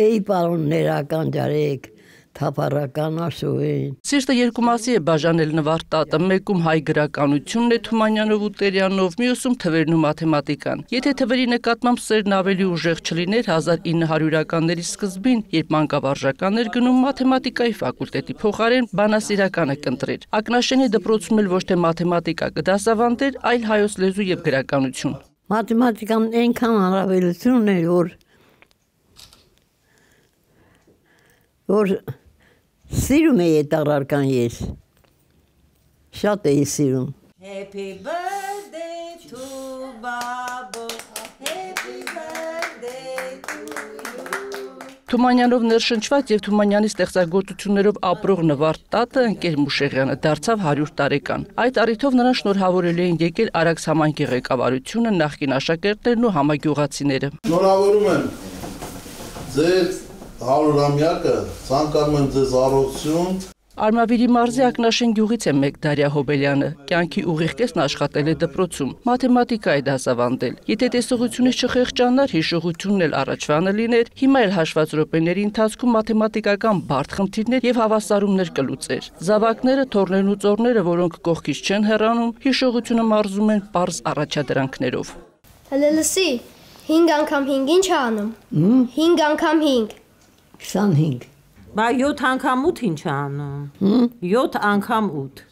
Էի պարոններական ջարեք, թափառական Աշուհին։ Սիրտը երկու մասի է բաժանել նվարտատը, մեկում հայ գրականությունն է Թումանյանով ու Տերյանով, մյուսում թվերն ու մաթեմատիկան։ Եթե թվերի նկատմամբ սերն ավելի ուժեղ չլիներ 1900-ականների սկզբին, երբ մանկավարժական էր գնում մաթեմատիկայի ֆակուլտետի փոխարեն բանասիրականը կընտրեր։ Ակնաշենի դպրոցում էլ ոչ թե մաթեմատիկա կդասավանդեր, այլ հայոց լեզու եւ գրականություն։ Մաթեմատիկան այնքան հարաբերություն էր, որ որ Սիրում էի այդ առարկան ես։ Շատ էի սիրում։ Happy birthday to Babo. Happy birthday to you. Թումանյանով ներշնչված եւ Թումանյանի ստեղծագործություններով ապրող Նվարդ տատը ընկեր Մուշեղյանը դարձավ 100 տարեկան։ Այդ առիթով նրան շնորհավորել էին եկել Արաքս համայնքի ղեկավարությունը, նախկին աշակերտներն ու համագյուղացիները։ Շնորհավորում եմ ձեր 100-ամյակը, ցանկանում եմ ձեզ առողջություն, Արմավիրի մարզի ակնաշեն գյուղից է մեկ Դարյա Հոբելյանը։ Կյանքի ուղիղ կեսն աշխատել է դպրոցում, մաթեմատիկա է դասավանդել։ Եթե տեսողությունից չխեղճանար, հիշողությունն էլ առաջվանը լիներ, հիմա էլ հաշված րոպեների ընթացքում մաթեմատիկական բարդ խնդիրներ եւ հավասարումներ կլուծեր։ Զավակները, թորներն ու ծորները, որոնք կողքից չեն հեռանում, հիշողությունը մարզում են པարզ առաջադրանքներով։ Հələ լսի, 5 անգամ 5 ինչ է անում։ 5 անգամ 5։ 25, Բա 7 անգամ 8 ինչ է անում։ 7 անգամ 8։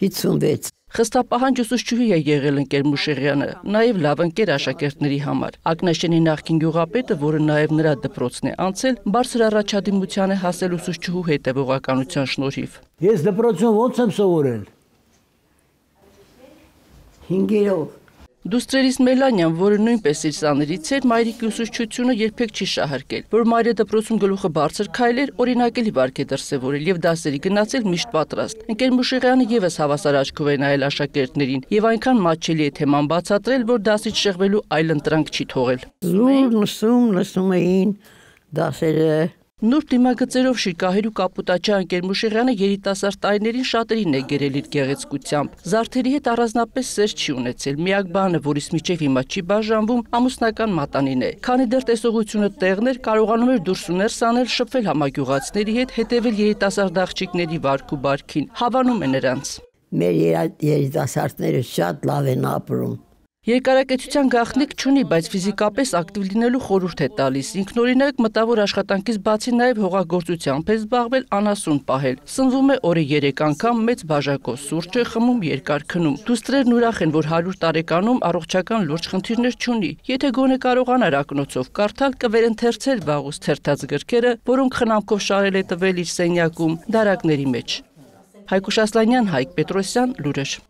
56։ Խստապահանջ ուսուցչուհի է եղել ընկեր Մուշեղյանը, նաև լավ ընկեր աշակերտների համար։ Ակնաշենի նախկին գյուղապետը, որը նաև նրա դպրոցն է անցել, բարձր առաջադիմության է հասել ուսուցչուհու հետևողականության շնորհիվ։ Ես դպրոցում ոնց եմ սովորել։ 5-երով։ Դուստրերից Մելանյան, որը նույնպես իր սաներից էր, մայրիկի ուսուցչությունը երբեք չի շահարկել, որ մայրը դպրոցում գլուխը բարձր քայլեր, օրինակելի վարք է դրսևորել եւ դասերի գնացել միշտ պատրաստ։ Ընկեր Մուշեղյանը եւս հավասար աչքով է նայել աշակերտներին եւ այնքան մատչելի է թեման բացատրել, որ դասից շեղվելու այլ ընտրանք չի թողել։ Զուր լսում, լսում էին դասերը։ Նուրբ դիմագծերով շիկահեր ու կապուտաչա ընկեր Մուշեղյանը երիտասարդ տարիներին շատերին է գերել իր գեղեցկությամբ։ Զարդերի հետ առանձնապես սեր չի ունեցել։ Միակ բանը, որից միջև հիմա չի բաժանվում, ամուսնական մատանին է։ Քանի դեռ տեսողությունը տեղներ կարողանում էր դուրս ու ներս անել, շփվել համագյուղացիների հետ, հետևել երիտասարդ աղջիկների վարք ու բարքին։ Հավանում է նրանց։ Մեր երիտասարդները շատ լավ են ապրում։ Երկարակեցության գաղտնիք չունի, բայց ֆիզիկապես ակտիվ լինելու խորհուրդ է տալիս։ Ինքնօրինակ մտավոր աշխատանքից բացի նաև հողագործությամբ է զբաղվել անասուն պահել։ Սնվում է օրը 3 անգամ մեծ բաժակով սուրճ է խմում, երկար քնում։ Դուստրերն ուրախ են, որ 100 տարեկանում առողջական լուրջ խնդիրներ չունի։ Եթե գոնե կարողանար ակնոցով կարդալ, կվերընթերցեր վաղուց թերթած գրքերը, որոնք խնամքով շարել է տվել իր սենյակում, դարակների մեջ։ Հայկուշ Ասլանյան, Հայկ Պետրոսյան, լուրեր։